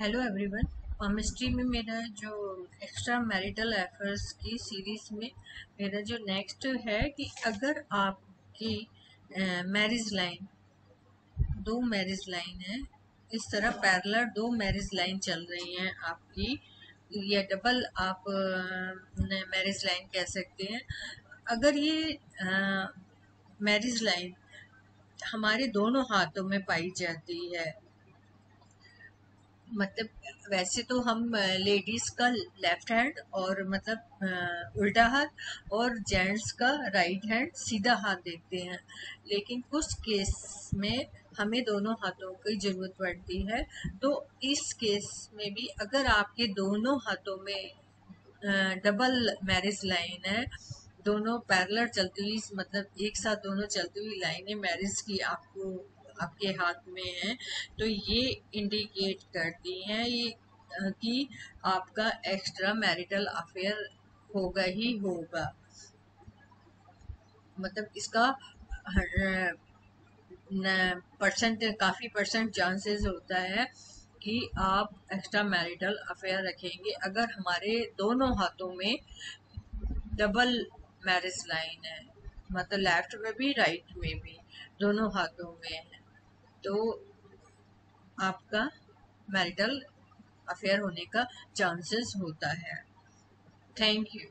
Hello everyone chemistry में मेरा जो एक्स्ट्रा मैरिटल एफर्ट्स की सीरीज़ में मेरा जो नेक्स्ट है कि अगर आपकी मैरिज लाइन दो मैरिज लाइन है, इस तरह पैरलर दो मैरिज लाइन चल रही हैं आपकी, या डबल आप मैरिज लाइन कह सकते हैं। अगर ये मैरिज लाइन हमारे दोनों हाथों में पाई जाती है मतलब वैसे तो हम लेडीज़ का लेफ़्ट हैंड और मतलब उल्टा हाथ और जेंट्स का राइट हैंड सीधा हाथ देखते हैं। लेकिन कुछ केस में हमें दोनों हाथों की ज़रूरत पड़ती है। तो इस केस में भी अगर आपके दोनों हाथों में डबल मैरिज लाइन है, दोनों पैरलर चलती हुई मतलब एक साथ दोनों चलती हुई लाइनें मैरिज की, आपको आपके हाथ में है तो ये इंडिकेट करती हैं ये कि आपका एक्स्ट्रा मैरिटल अफेयर होगा ही होगा। मतलब इसका परसेंट काफ़ी परसेंट चांसेस होता है कि आप एक्स्ट्रा मैरिटल अफेयर रखेंगे। अगर हमारे दोनों हाथों में डबल मैरिज लाइन है मतलब लेफ़्ट में भी राइट में भी, दोनों हाथों में है तो आपका मैरिटल अफेयर होने का चांसेस होता है। Thank you